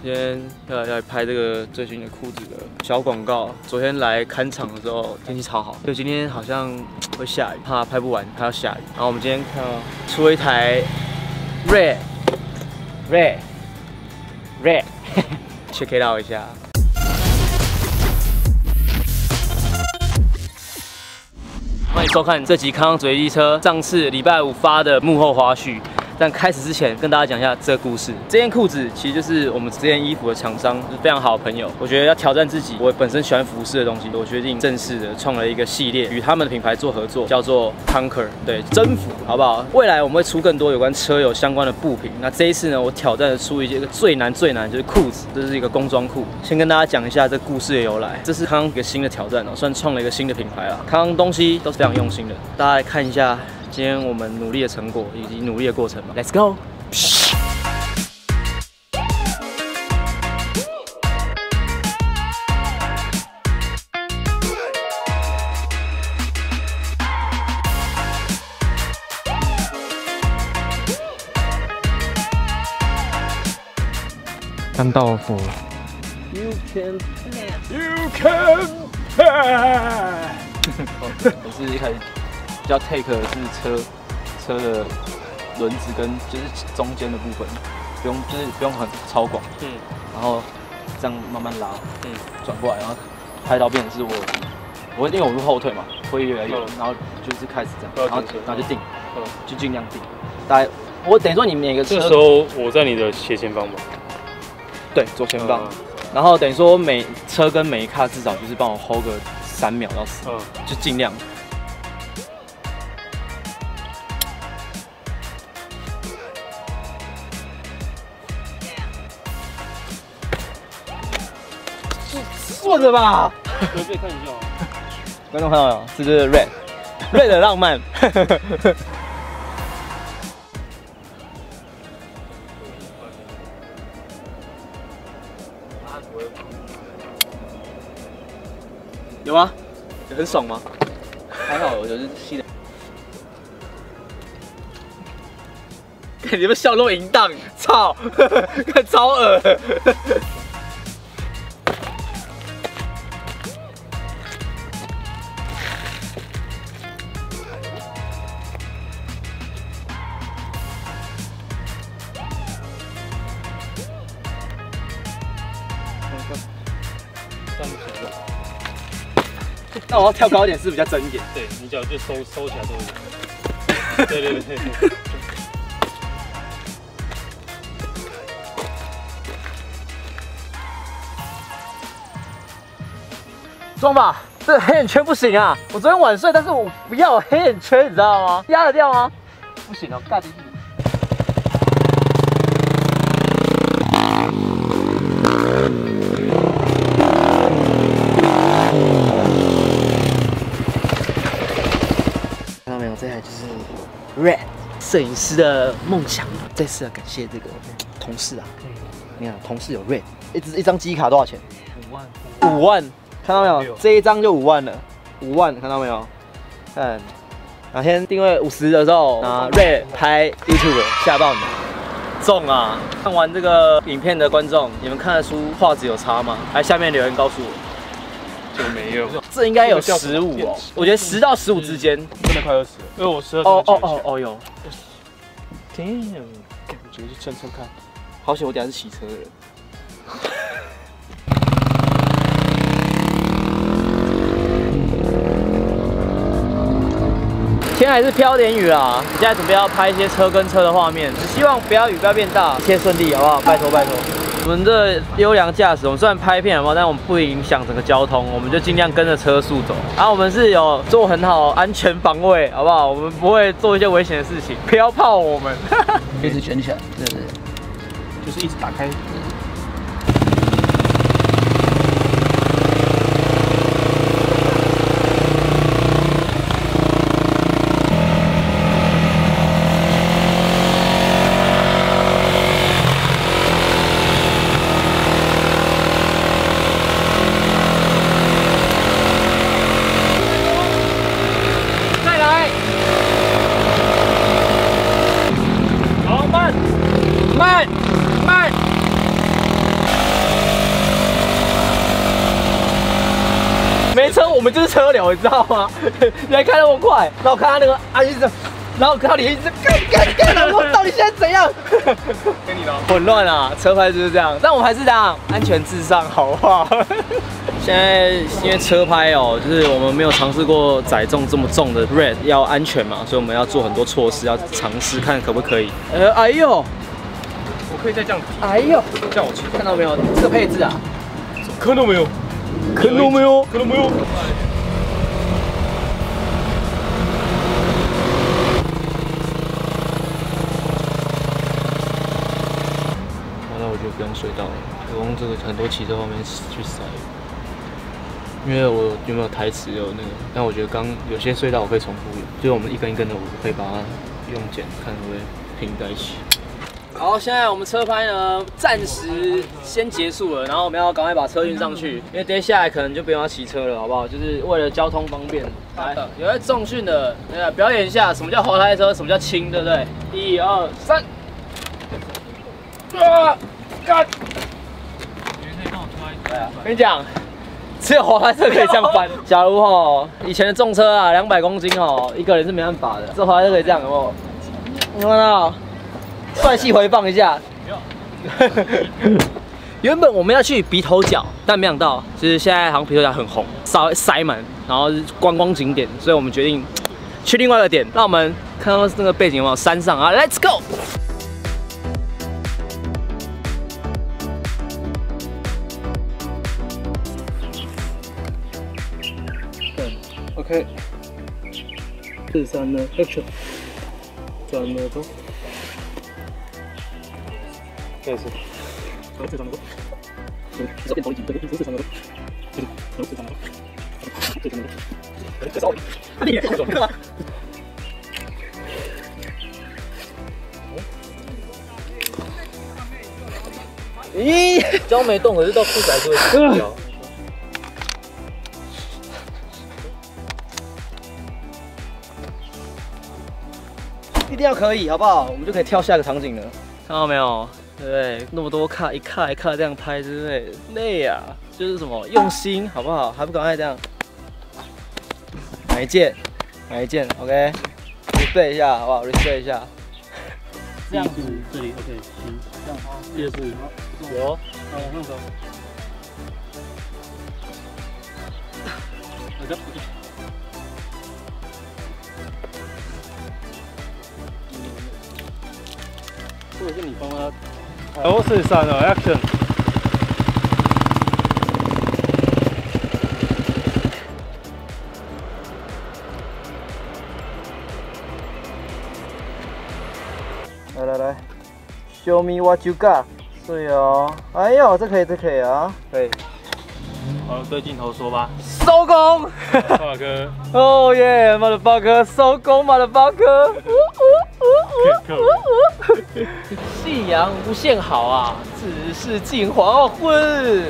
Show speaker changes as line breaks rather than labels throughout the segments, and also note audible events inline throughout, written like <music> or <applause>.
今天要来来拍这个最新的裤子的小广告。昨天来看场的时候天气超好，就今天好像会下雨，怕拍不完，怕要下雨。然后我们今天看到出了一台 Red Red Red，check it out 一下。欢迎收看这集康康嘴机车上次礼拜五发的幕后花絮。但开始之前，跟大家讲一下这个故事。这件裤子其实就是我们这件衣服的厂商，是非常好的朋友。我觉得要挑战自己，我本身喜欢服饰的东西，我决定正式的创了一个系列，与他们的品牌做合作，叫做 Conquer，对，征服，好不好？未来我们会出更多有关车友相关的布品。那这一次呢，我挑战的出一个最难最难就是裤子，这是一个工装裤。先跟大家讲一下这故事的由来。这是康康一个新的挑战哦，算创了一个新的品牌了。康康东西都是非常用心的，大家来看一下。今天我们努力的成果以及努力的过程吧，Let's go。
甘道夫。
You can You can <laughs> 我是一开始。比较 take 的是车车的轮子跟就是中间的部分，不用就是不用很超广，嗯，然后这样慢慢拉，嗯，转过来，然后拍到变成是我，我因为我是后退嘛，会越来越，然后就是开始这样，然后然后就定，嗯，就尽量定，大概我等于说你每个车
这时候我在你的斜前方吧，
对，左前方，然后等于说每车跟每一卡至少就是帮我 hold 个三秒到四，嗯，就尽量。顺着吧，
可以看一下。
观众看到没有？这是 Red，Red 的浪漫。有吗？很爽吗？还好，我觉得吸的。看 <laughs> 你们笑那么淫荡，操！看 <laughs> 超恶。那我要跳高一点是比较真一点。
对你脚就收收起来多一点。对对对对。
装吧，这黑眼圈不行啊！我昨天晚睡，但是我不要黑眼圈，你知道吗？压得掉吗？不行哦，盖进去。就是 Red 摄影师的梦想。再次要感谢这个同事啊，你看同事有 Red，一支一张机卡多少钱？
五万。
五万，看到没有？这一张就五万了，五万，看到没有？看，哪天定位五十的时候，拿 Red 拍 YouTube 吓爆你，中啊！看完这个影片的观众，你们看得出画质有差吗？来下面留言告诉我。
就没有，
这应该有十五哦，我觉得十到十五之间，
真的快二十了，因为我十二。哦哦哦哦
有。Damn，感觉去蹭蹭看，好险我等下是骑车的人。天还是飘点雨啊，现在准备要拍一些车跟车的画面，只希望不要雨不要变大，一切顺利好不好？拜托拜托。我们的优良驾驶，我们虽然拍片好不好？但我们不影响整个交通，我们就尽量跟着车速走。然后我们是有做很好安全防卫，好不好？我们不会做一些危险的事情，不要怕我们。<laughs>
一直卷起来，对对，就是一直打开。慢，慢。
没车，我们就是车流，你知道吗？<laughs> 你还开那么快，然后看他那个阿姨在，然后看到你一直干干干，然后到底现在怎样？
给你的。
混乱啊，车牌就是这样。但我们还是这样，安全至上，好不好？现在因为车拍哦，就是我们没有尝试过载重这么重的 red 要安全嘛，所以我们要做很多措施，要尝试看可不可以。呃，哎呦，
可以再这样提，
哎呦，
这样我骑。
看到没有？这个配置啊，
看到没有？
看到没有？
看到没有？
那我就不用隧道了，我用这个很多骑车方面去塞。因为我有没有台词有那个，但我觉得刚有些隧道我可以重复，就是我们一根一根的，我可以把它用剪，看会不会拼在一起。好，现在我们车拍呢暂时先结束了，然后我们要赶快把车运上去，因为接下来可能就不用要骑车了，好不好？就是为了交通方便。来，有在重训的，来表演一下什么叫滑胎车，什么叫轻，对不对？一二三，啊，干！跟你讲，只有滑胎车可以这样翻。假如哈，以前的重车啊，两百公斤哦，一个人是没办法的。这滑胎车可以这样，有没有？有看到？帅气回放一下。<laughs> 原本我们要去鼻头角，但没想到，就是现在好像鼻头角很红，稍微塞满，然后是观光景点，所以我们决定去另外一个点。让我们看到那个背景有没有山上啊？Let's go！OK，四三呢，Action，转了走，这是，然后这转了走，这边头一紧，这边这转了走，这里，然后这转了走，这转了走，这稍微，他厉害，这转了。咦，脚没动，可是到裤子还是会掉。一定要可以，好不好？我们就可以跳下一个场景了。看到没有？对不对？那么多卡，一卡一卡这样拍，对不对？累啊！就是什么用心，好不好？还不赶快这样？买一件？买一件？OK，respect 一下，好不好？respect 一下。这样子，
这里 OK，行，
这样好。
第二步有，好，往上走。好的，
或者是你帮他。
都是三了，Action。
来来来，Show me what you got。对哦，哎呦，这可以，这可以啊，可以。
好，对镜头说吧，
收工。
大哥，
哦耶，马的巴哥，收工，马的巴哥。夕阳无限好啊，只是近黄昏。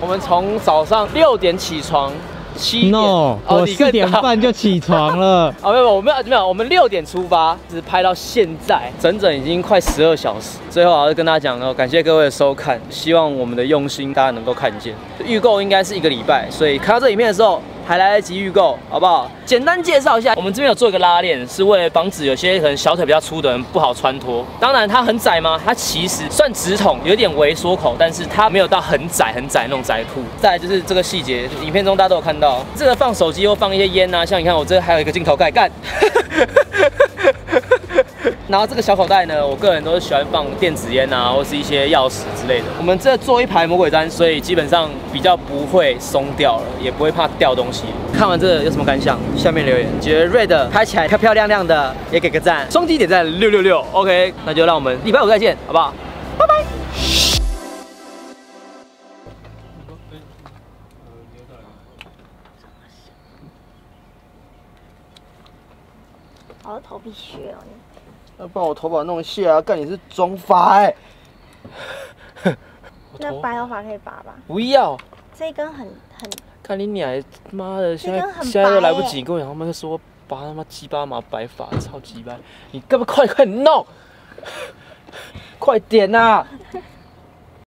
我们从早上六点起床，七点哦
四点半就起床了。
啊，<laughs> 没有，没有我们没有，我们六点出发，只拍到现在，整整已经快十二小时。最后还是跟大家讲哦，感谢各位的收看，希望我们的用心大家能够看见。预购应该是一个礼拜，所以看到这影片的时候还来得及预购，好不好？简单介绍一下，我们这边有做一个拉链，是为了防止有些可能小腿比较粗的人不好穿脱。当然它很窄吗？它其实算直筒，有点微缩口，但是它没有到很窄很窄那种窄裤。再来就是这个细节，影片中大家都有看到，这个放手机又放一些烟啊，像你看我这还有一个镜头盖，干。然后这个小口袋呢，我个人都是喜欢放电子烟啊，或是一些钥匙之类的。我们这做一排魔鬼毡，所以基本上比较不会松掉了，也不会怕掉东西。看完这个有什么感想？下面留言。觉得 Red 拍起来漂漂亮亮的，也给个赞，双击点赞六六六。OK，那就让我们礼拜五再见，好不好？拜拜。
我的头皮屑哦，你
要帮我头发弄细啊！干你是中发哎、<laughs>
那白头发可以拔吧？
不要。
这一根很很，
看你娘，妈的，现在现在都来不及，跟我讲他们说拔他妈鸡巴马白发，超级白，你干嘛快快弄，<laughs> 快点呐、